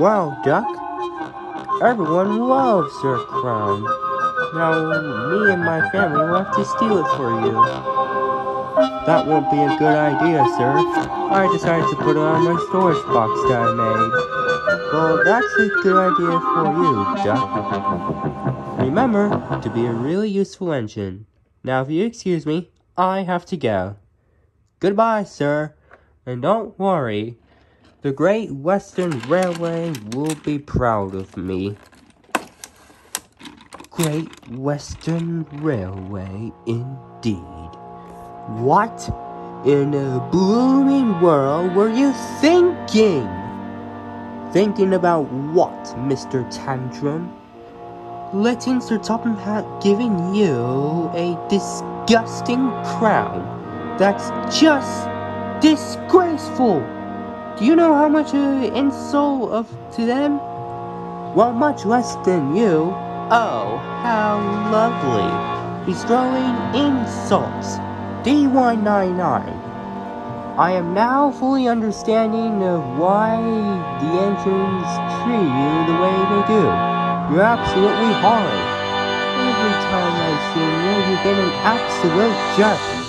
Wow, Duck. Everyone loves your crown. Now, me and my family will have to steal it for you. That won't be a good idea, sir. I decided to put it on my storage box that I made. Well, that's a good idea for you, Duck. Remember to be a really useful engine. Now, if you excuse me, I have to go. Goodbye, sir. And don't worry, the Great Western Railway will be proud of me. Great Western Railway, indeed. What in a blooming world were you thinking? Thinking about what, Mr. Tantrum? Letting Sir Topham Hatt giving you a disgusting crown that's just disgraceful. Do you know how much an insult of to them? Well, much less than you. Oh, how lovely. He's throwing insults. D199. I am now fully understanding of why the engines treat you the way they do. You're absolutely horrid. Every time I see you, you get an absolute jerk.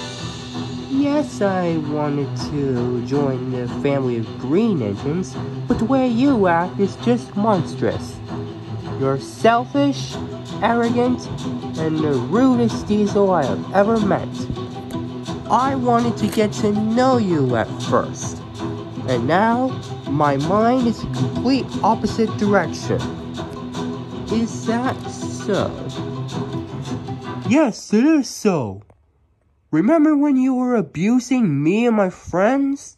Yes, I wanted to join the family of green engines, but the way you act is just monstrous. You're selfish, arrogant, and the rudest diesel I have ever met. I wanted to get to know you at first, and now my mind is in a complete opposite direction. Is that so? Yes, it is so. Remember when you were abusing me and my friends?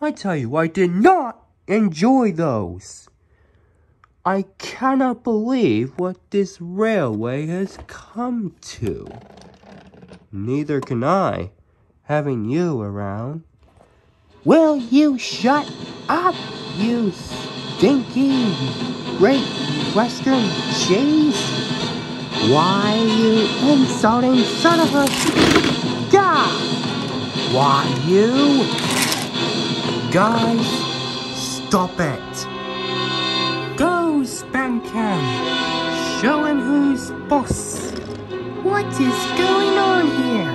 I tell you, I did not enjoy those. I cannot believe what this railway has come to. Neither can I, having you around. Will you shut up, you stinky great western cheese? Why, you insulting son of a... Yeah! Why, you? Guys, stop it. Go, Spamcan. Show him who's boss. What is going on here?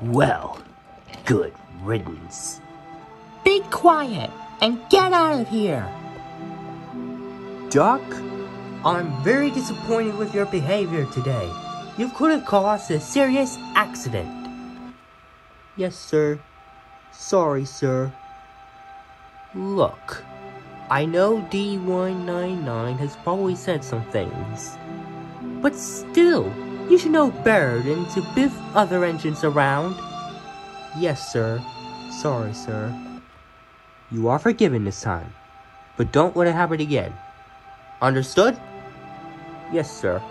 Well, good riddance. Be quiet and get out of here. Duck, I'm very disappointed with your behavior today. You could have caused a serious accident. Yes, sir. Sorry, sir. Look, I know D199 has probably said some things. But still, you should know better than to biff other engines around. Yes, sir. Sorry, sir. You are forgiven this time, but don't let it happen again. Understood? Yes, sir.